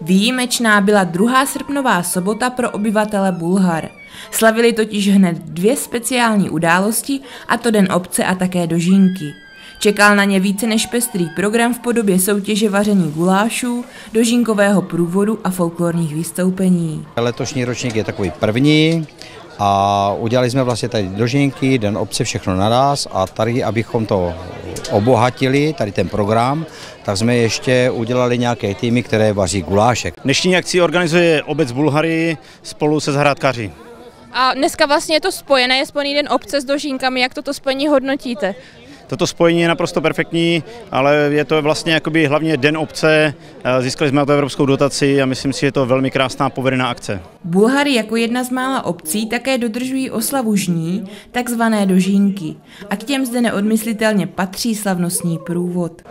Výjimečná byla druhá srpnová sobota pro obyvatele Bulhar. Slavili totiž hned dvě speciální události, a to Den obce a také dožínky. Čekal na ně více než pestrý program v podobě soutěže vaření gulášů, dožínkového průvodu a folklorních vystoupení. Letošní ročník je takový první a udělali jsme vlastně tady dožínky, den obce, všechno naraz a tady, abychom to obohatili, tady ten program, tak jsme ještě udělali nějaké týmy, které vaří gulášek. Dnešní akci organizuje obec Bulhary spolu se zahrádkaři. A dneska vlastně je to spojené, je spojený den obce s dožínkami, jak toto spojení hodnotíte? Toto spojení je naprosto perfektní, ale je to vlastně jakoby hlavně den obce. Získali jsme na to evropskou dotaci a myslím si, že je to velmi krásná povedená akce. Bulhary jako jedna z mála obcí také dodržují oslavu žní, takzvané dožínky. A k těm zde neodmyslitelně patří slavnostní průvod.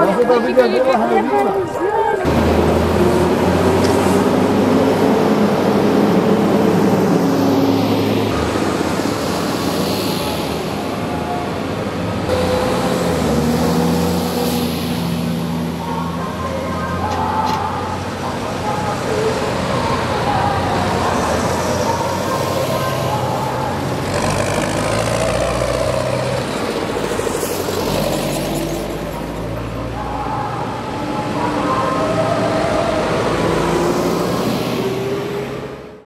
我汇报，你告诉我还有？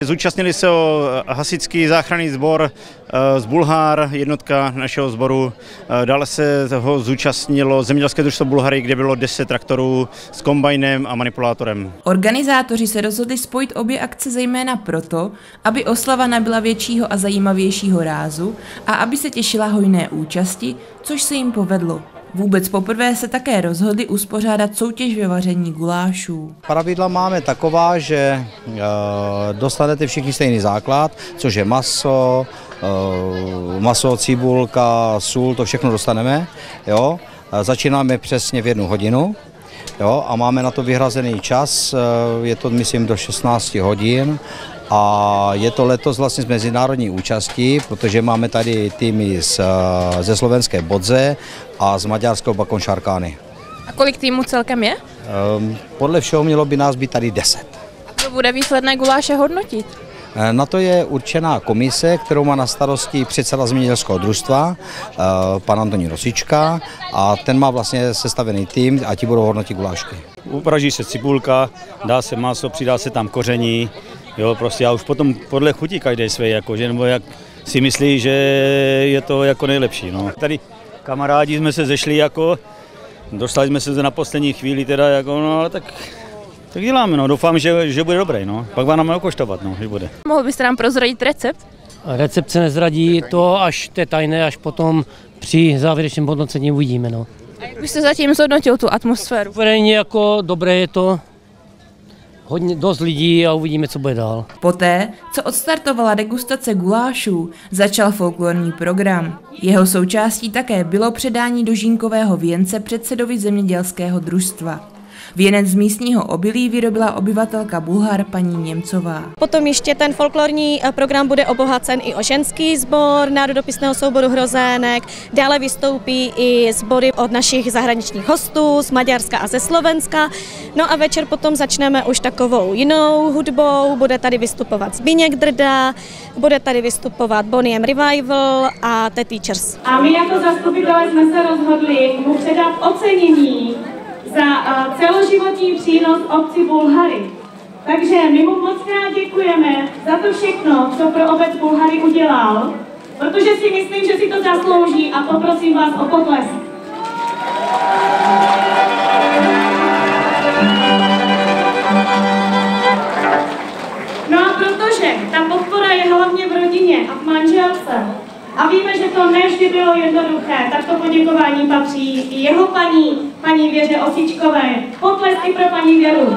Zúčastnili se o hasičský záchranný sbor eh, z Bulhár, jednotka našeho sboru. Eh, dále se ho zúčastnilo zemědělské družstvo Bulhary, kde bylo 10 traktorů s kombajnem a manipulátorem. Organizátoři se rozhodli spojit obě akce zejména proto, aby oslava nabyla většího a zajímavějšího rázu a aby se těšila hojné účasti, což se jim povedlo. Vůbec poprvé se také rozhodli uspořádat soutěž ve vaření gulášů. Pravidla máme taková, že e, dostanete všichni stejný základ, což je maso, e, maso, cibulka, sůl, to všechno dostaneme. Jo? Začínáme přesně v jednu hodinu. Jo, a máme na to vyhrazený čas, je to myslím do 16 hodin a je to letos vlastně z mezinárodní účastí, protože máme tady týmy z, ze slovenské Bodze a z maďarského Bakon Šarkány. A kolik týmů celkem je? Um, podle všeho mělo by nás být tady 10. A kdo bude výsledné guláše hodnotit? E, na to je určená komise, kterou má na starosti předseda zemědělského družstva, e, pan Antoní Rosička, a ten má vlastně sestavený tým a ti budou hodnotit gulášky. Upraží se cibulka, dá se maso, přidá se tam koření, Jo, prostě a už potom podle chutí každý své, jako, že, nebo jak si myslí, že je to jako nejlepší. No. Tady kamarádi jsme se zešli jako, dostali jsme se na poslední chvíli teda, jako, no, ale tak tak děláme, no. doufám, že, že bude dobrý, no. pak vám nám koštovat, no, že bude. Mohl byste nám prozradit recept? Recept se nezradí, to až to je tajné, až potom při závěrečném hodnocení uvidíme. No. A jak byste zatím zhodnotil tu atmosféru? Verejně jako dobré je to, hodně, dost lidí a uvidíme, co bude dál. Poté, co odstartovala degustace gulášů, začal folklorní program. Jeho součástí také bylo předání dožínkového věnce předsedovi zemědělského družstva. Věnec z místního obilí vyrobila obyvatelka Bulhar paní Němcová. Potom ještě ten folklorní eh, program bude obohacen i o ženský sbor národopisného souboru Hrozének. Dále vystoupí i sbory od našich zahraničních hostů z Maďarska a ze Slovenska. No a večer potom začneme už takovou jinou hudbou. Bude tady vystupovat Zbigněk Drda, bude tady vystupovat Boniem Revival a The Teachers. A my jako zastupitelé jsme se rozhodli mu předat ocenění za celoživotní přínos obci Bulhary. Takže my mu moc krát děkujeme za to všechno, co pro obec Bulhary udělal, protože si myslím, že si to zaslouží a poprosím vás o potlesk. No a protože ta podpora je hlavně v rodině a v manželce, a víme, že to nevždy bylo jednoduché, tak to poděkování patří i jeho paní, paní Věře Osičkové. Potlesky pro paní Věru.